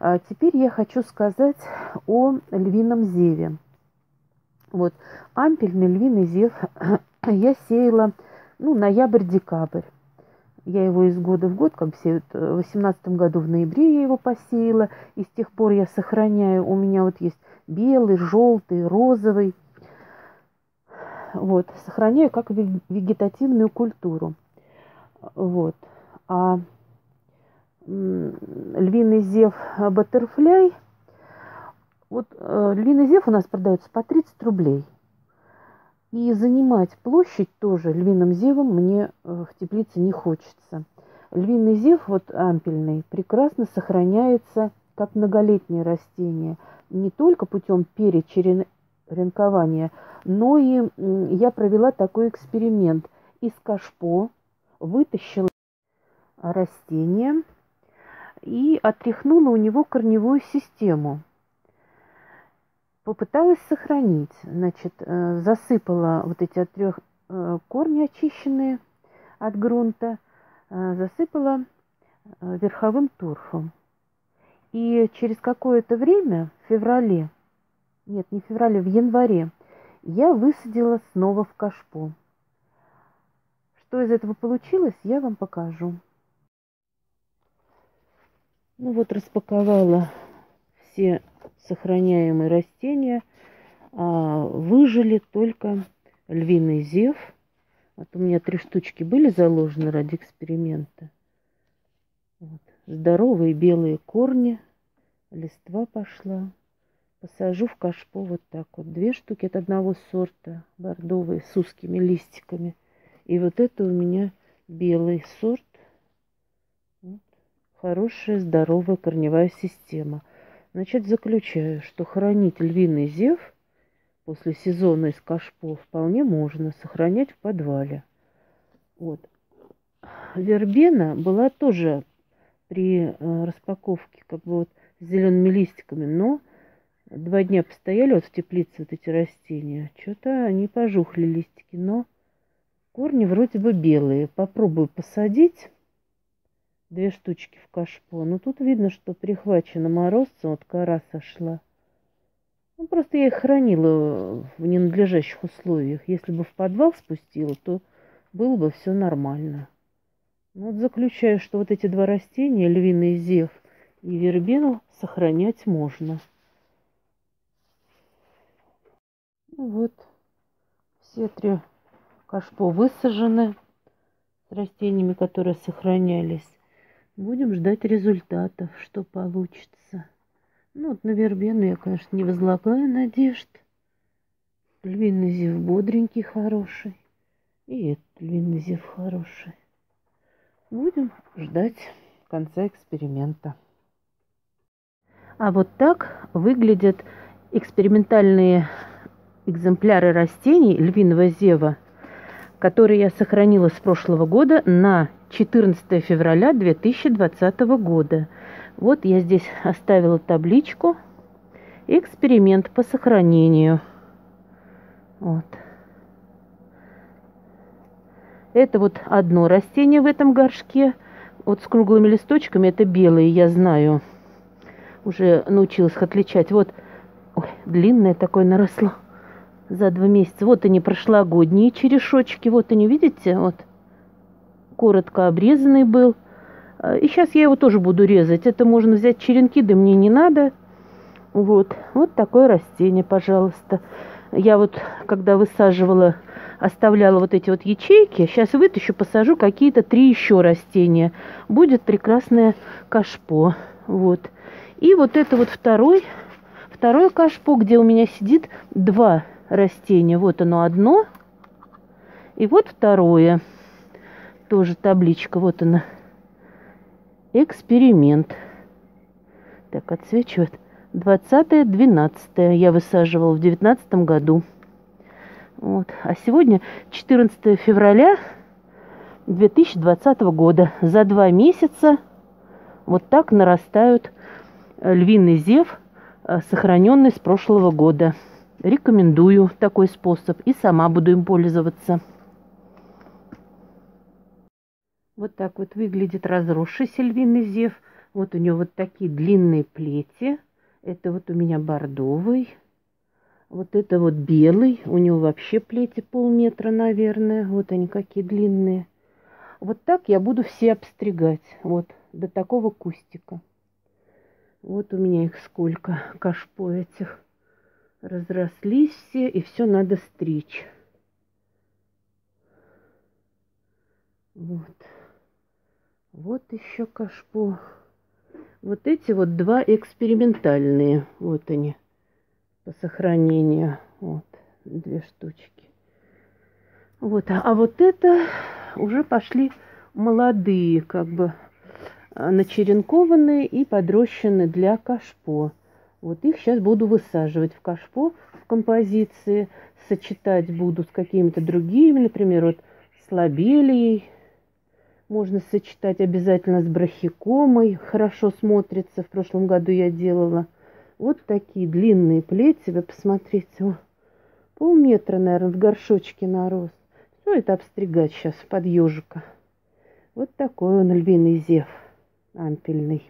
А теперь я хочу сказать о львином зеве. Вот ампельный львиный зев я сеяла ну, ноябрь-декабрь. Я его из года в год, как все, в 18 году в ноябре я его посеяла, и с тех пор я сохраняю. У меня вот есть белый, желтый, розовый. Вот, сохраняю как вегетативную культуру. Вот. А львиный зев баттерфляй, вот э, львиный зев у нас продается по 30 рублей. И занимать площадь тоже львиным зевом мне э, в теплице не хочется. Львиный зев, вот ампельный, прекрасно сохраняется как многолетнее растение. Не только путем перечеренкования, но и я провела такой эксперимент. Из кашпо вытащила растение и отряхнула у него корневую систему – попыталась сохранить. Значит, э, засыпала вот эти от трех э, корни очищенные от грунта, э, засыпала верховым торфом. И через какое-то время, в феврале, нет, не в феврале, в январе, я высадила снова в кашпо. Что из этого получилось, я вам покажу. Ну вот распаковала все сохраняемые растения, а выжили только львиный зев. Вот у меня три штучки были заложены ради эксперимента. Вот. Здоровые белые корни, листва пошла. Посажу в кашпо вот так вот. Две штуки от одного сорта, бордовые, с узкими листиками. И вот это у меня белый сорт. Хорошая, здоровая корневая система. Значит, заключаю, что хранить львиный зев после сезона из кашпо вполне можно сохранять в подвале. Вот. Вербена была тоже при э, распаковке как бы вот с зелеными листиками, но два дня постояли вот в теплице вот эти растения. Что-то они пожухли листики, но корни вроде бы белые. Попробую посадить две штучки в кашпо. Но тут видно, что прихвачена морозцем, вот кора сошла. Ну, просто я их хранила в ненадлежащих условиях. Если бы в подвал спустила, то было бы все нормально. Ну, вот заключаю, что вот эти два растения, львиный зев и вербену, сохранять можно. Ну, вот, все три кашпо высажены с растениями, которые сохранялись. Будем ждать результатов, что получится. Ну, вот на вербену я, конечно, не возлагаю надежд. Львиный зев бодренький, хороший. И этот львиный зев хороший. Будем ждать конца эксперимента. А вот так выглядят экспериментальные экземпляры растений львиного зева, которые я сохранила с прошлого года на 14 февраля 2020 года. Вот я здесь оставила табличку «Эксперимент по сохранению». Вот. Это вот одно растение в этом горшке. Вот с круглыми листочками это белые, я знаю. Уже научилась отличать. Вот, ой, длинное такое наросло за два месяца. Вот они прошлогодние черешочки. Вот они, видите? Вот коротко обрезанный был. А, и сейчас я его тоже буду резать. Это можно взять черенки, да мне не надо. Вот, вот такое растение, пожалуйста. Я вот, когда высаживала, оставляла вот эти вот ячейки. Сейчас вытащу, посажу какие-то три еще растения. Будет прекрасное кашпо. Вот. И вот это вот второй, второй кашпо, где у меня сидит два растения. Вот оно одно. И вот второе тоже табличка, вот она. Эксперимент. Так, отсвечивает. 20-12 я высаживала в 19 году. Вот. А сегодня 14 февраля 2020 года. За два месяца вот так нарастают львиный зев, э, сохраненный с прошлого года. Рекомендую такой способ и сама буду им пользоваться. Вот так вот выглядит разросшийся львиный зев. Вот у него вот такие длинные плети. Это вот у меня бордовый. Вот это вот белый. У него вообще плети полметра, наверное. Вот они какие длинные. Вот так я буду все обстригать. Вот до такого кустика. Вот у меня их сколько кашпо этих. Разрослись все, и все надо стричь. Вот. Вот еще кашпо. Вот эти вот два экспериментальные. Вот они по сохранению. Вот, две штучки. Вот, а, а вот это уже пошли молодые, как бы а, начеренкованные и подрощенные для кашпо. Вот их сейчас буду высаживать в кашпо в композиции, сочетать буду с какими-то другими, например, вот с лобелией, можно сочетать обязательно с брахикомой. Хорошо смотрится. В прошлом году я делала. Вот такие длинные плети. Вы посмотрите. О, полметра, наверное, в горшочке нарос. Все это обстригать сейчас под ежика. Вот такой он львиный зев ампельный.